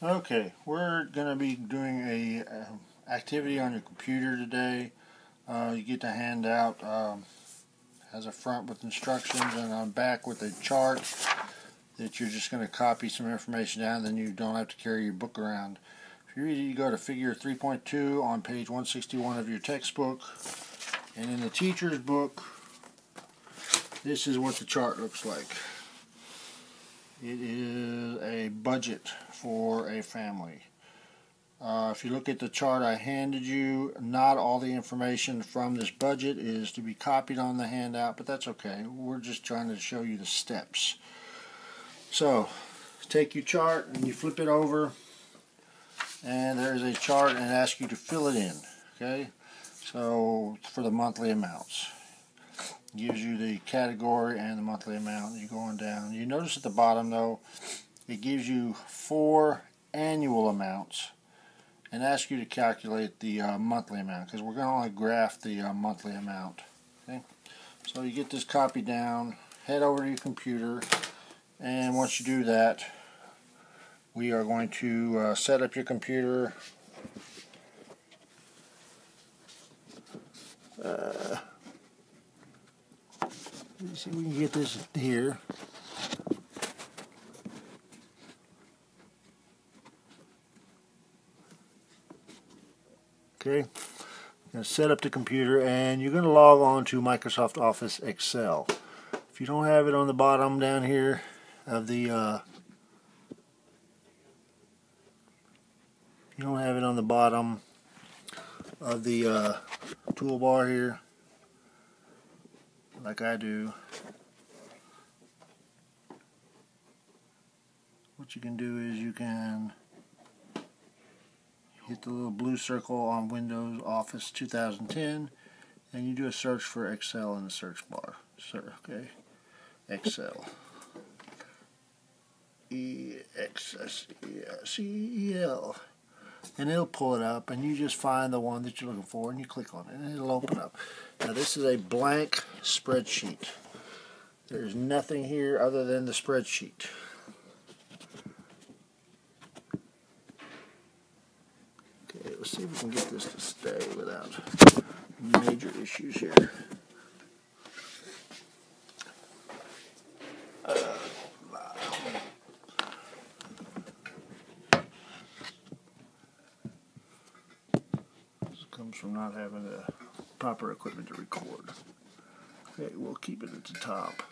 Okay, we're going to be doing a uh, activity on your computer today. Uh, you get the handout um, has a front with instructions and on back with a chart that you're just going to copy some information down. Then you don't have to carry your book around. If you read it, you go to Figure 3.2 on page 161 of your textbook, and in the teacher's book, this is what the chart looks like. It is a budget for a family. Uh, if you look at the chart I handed you, not all the information from this budget is to be copied on the handout, but that's okay. We're just trying to show you the steps. So, take your chart and you flip it over, and there's a chart and ask you to fill it in. Okay, so for the monthly amounts gives you the category and the monthly amount. You're going down. You notice at the bottom though, it gives you four annual amounts and asks you to calculate the uh, monthly amount because we're going to only graph the uh, monthly amount. Okay, so you get this copy down, head over to your computer, and once you do that, we are going to uh, set up your computer. Let's see if we can get this here. Okay, to set up the computer and you're going to log on to Microsoft Office Excel. If you don't have it on the bottom down here of the uh, you don't have it on the bottom of the uh, toolbar here like I do, what you can do is you can hit the little blue circle on Windows Office 2010 and you do a search for Excel in the search bar. Sir, okay, Excel. E X S E S E L and it'll pull it up and you just find the one that you're looking for and you click on it and it'll open up. Now this is a blank spreadsheet. There's nothing here other than the spreadsheet. Okay, let's see if we can get this to stay without major issues here. comes from not having the proper equipment to record. Okay, we'll keep it at the top.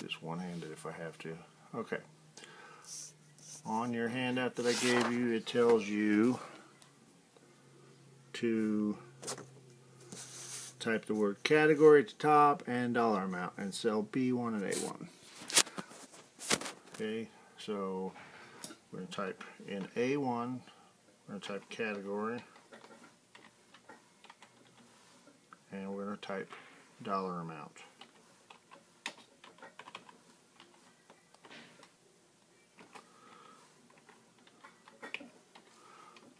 Just one-handed if I have to. Okay. On your handout that I gave you, it tells you to type the word category at the top and dollar amount and cell B1 and A1. Okay, so we're going to type in A1, we're going to type category, and we're going to type dollar amount.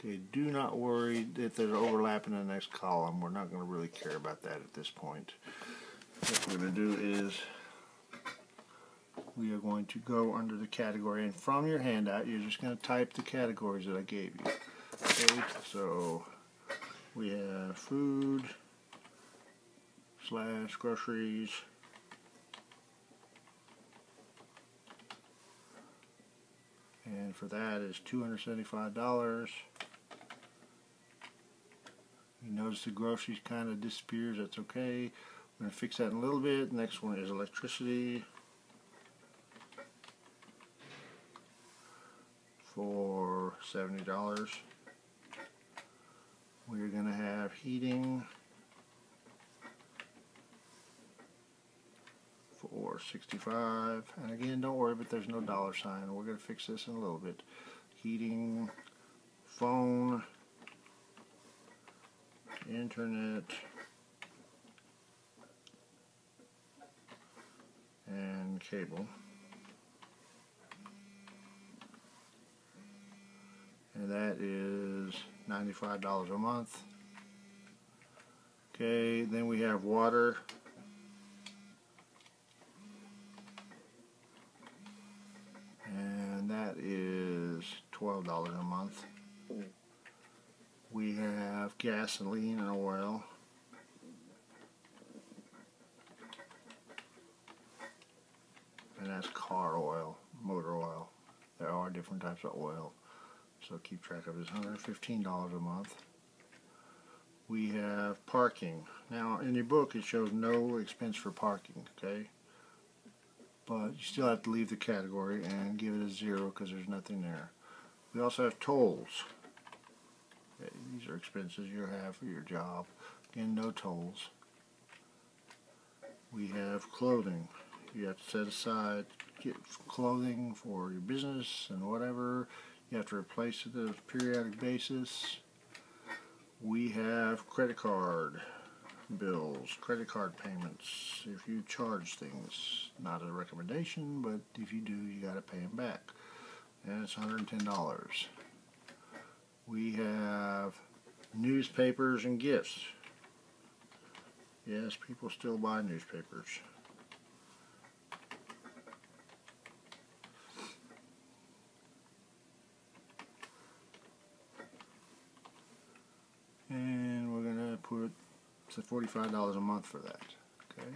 Okay, do not worry that there's overlap in the next column. We're not going to really care about that at this point. What we're going to do is we are going to go under the category and from your handout you're just going to type the categories that I gave you. Okay, so we have food slash groceries and for that is $275 you notice the groceries kind of disappears. That's okay. We're going to fix that in a little bit. Next one is electricity. For $70. We're going to have heating for 65 and again don't worry but there's no dollar sign we're going to fix this in a little bit heating phone internet and cable and that is $95 a month. Okay, then we have water. And that is $12 a month. Hmm. We have gasoline and oil. And that's car oil, motor oil. There are different types of oil. So keep track of it. It's $115 a month. We have parking. Now in your book it shows no expense for parking, okay? But you still have to leave the category and give it a zero because there's nothing there. We also have tolls. These are expenses you have for your job. Again, no tolls. We have clothing. You have to set aside get clothing for your business and whatever. You have to replace it on a periodic basis. We have credit card bills, credit card payments. If you charge things, not a recommendation, but if you do, you got to pay them back. And it's $110. We have newspapers and gifts. Yes, people still buy newspapers. And we're going to put so $45 a month for that. Okay.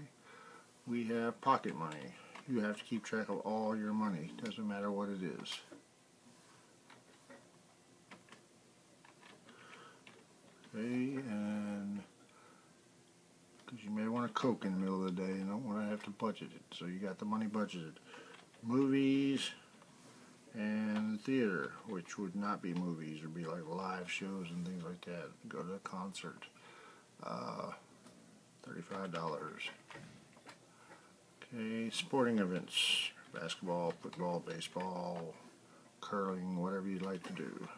We have pocket money. You have to keep track of all your money. Doesn't matter what it is. Okay, and because you may want a Coke in the middle of the day, you don't want to have to budget it. So you got the money budgeted. Movies and theater, which would not be movies, would be like live shows and things like that. Go to a concert. Uh, $35. Okay, sporting events. Basketball, football, baseball, curling, whatever you'd like to do.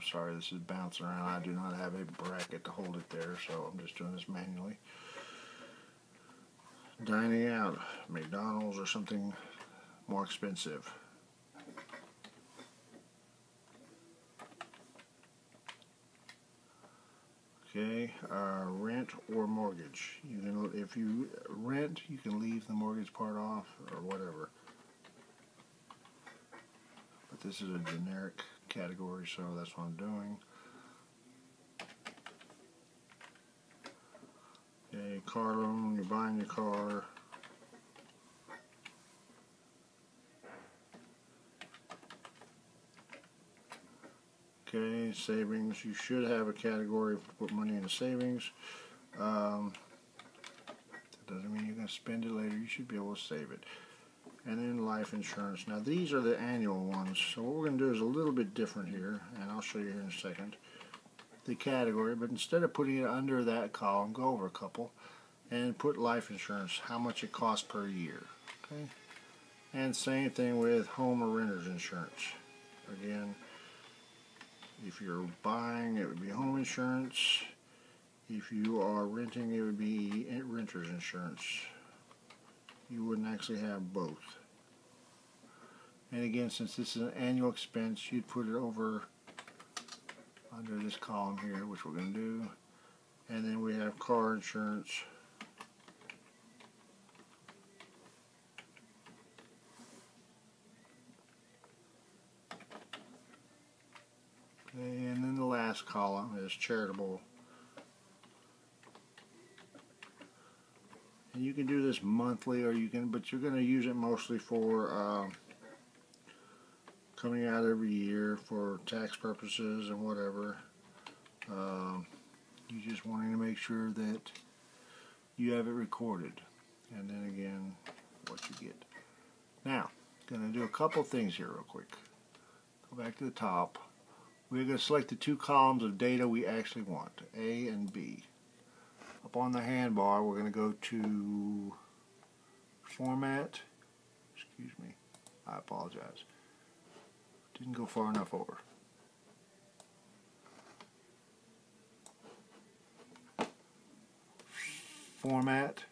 I'm sorry this is bouncing around. I do not have a bracket to hold it there, so I'm just doing this manually. Dining out, McDonald's or something more expensive. Okay, uh, rent or mortgage. You can, if you rent, you can leave the mortgage part off or whatever. But this is a generic category, so that's what I'm doing. Okay, car loan, you're buying your car. Okay, savings. You should have a category to put money in savings. Um, that doesn't mean you're going to spend it later. You should be able to save it. And then life insurance. Now these are the annual ones. So what we're going to do is a little bit different here, and I'll show you here in a second. The category, but instead of putting it under that column, go over a couple and put life insurance, how much it costs per year. Okay. And same thing with home or renter's insurance. Again, if you're buying, it would be home insurance. If you are renting, it would be renter's insurance. You wouldn't actually have both. And again, since this is an annual expense, you'd put it over under this column here, which we're going to do. And then we have car insurance. And then the last column is charitable. And you can do this monthly or you can, but you're going to use it mostly for uh, coming out every year for tax purposes and whatever. Um, you just wanting to make sure that you have it recorded. And then again, what you get. Now, going to do a couple things here real quick. Go back to the top. We're going to select the two columns of data we actually want, A and B. Up on the handbar, we're going to go to Format. Excuse me. I apologize. Didn't go far enough over. Format,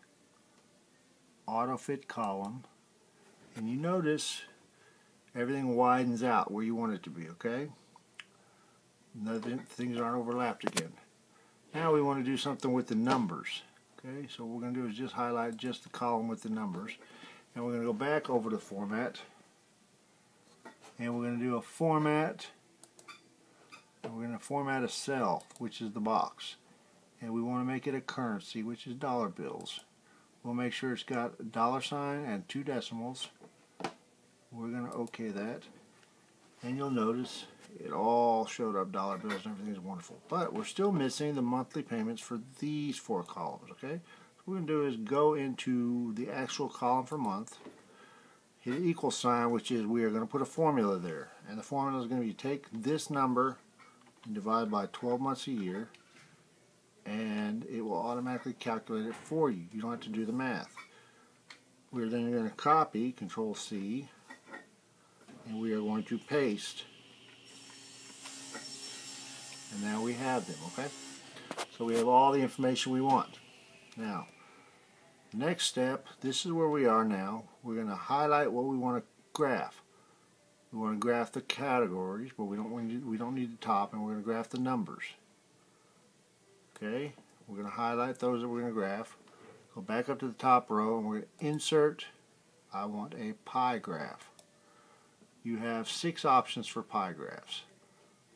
Auto Fit Column, And you notice everything widens out where you want it to be, okay? Nothing, things aren't overlapped again. Now we want to do something with the numbers. Okay, so what we're going to do is just highlight just the column with the numbers. And we're going to go back over to format. And we're going to do a format. And we're going to format a cell, which is the box. And we want to make it a currency, which is dollar bills. We'll make sure it's got a dollar sign and two decimals. We're going to OK that. And you'll notice it all showed up dollar bills and everything's wonderful. But we're still missing the monthly payments for these four columns, okay? So what we're going to do is go into the actual column for month, hit equal sign, which is we are going to put a formula there. And the formula is going to be take this number and divide by 12 months a year, and it will automatically calculate it for you. You don't have to do the math. We're then going to copy, Control C, and we are going to paste and now we have them, okay? So we have all the information we want. Now, next step, this is where we are now. We're going to highlight what we want to graph. We want to graph the categories, but we don't want we don't need the top, and we're going to graph the numbers. Okay, we're going to highlight those that we're going to graph. Go back up to the top row, and we're going to insert. I want a pie graph. You have six options for pie graphs.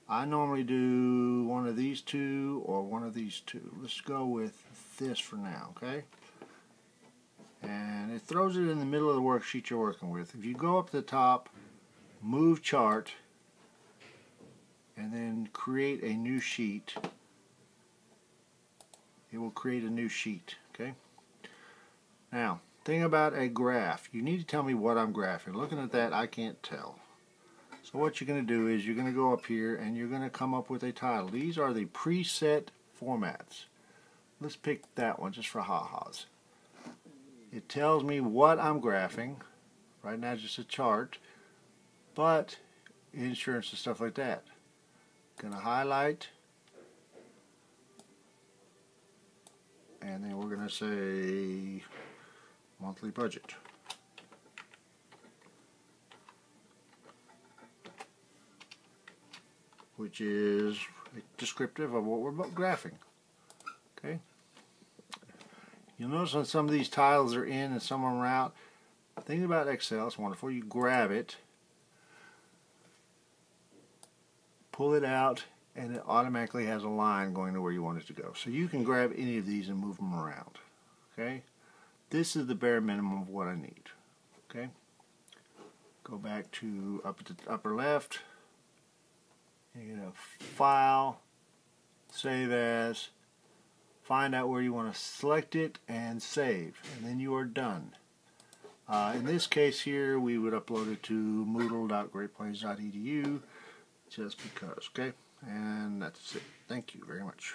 I normally do one of these two or one of these two. Let's go with this for now, okay? And it throws it in the middle of the worksheet you're working with. If you go up to the top, move chart, and then create a new sheet, it will create a new sheet, okay? Now, thing about a graph, you need to tell me what I'm graphing. Looking at that, I can't tell. So what you're going to do is you're going to go up here and you're going to come up with a title. These are the preset formats. Let's pick that one just for ha-has. It tells me what I'm graphing. Right now just a chart. But insurance and stuff like that. Going to highlight. And then we're going to say monthly budget. which is descriptive of what we're graphing. Okay. You'll notice on some of these tiles are in and some are out. The thing about Excel, it's wonderful. You grab it, pull it out, and it automatically has a line going to where you want it to go. So you can grab any of these and move them around. Okay. This is the bare minimum of what I need. Okay. Go back to up at the upper left going to file, save as, find out where you want to select it and save and then you are done. Uh, in this case here we would upload it to moodle.greatplains.edu just because, okay? And that's it. Thank you very much.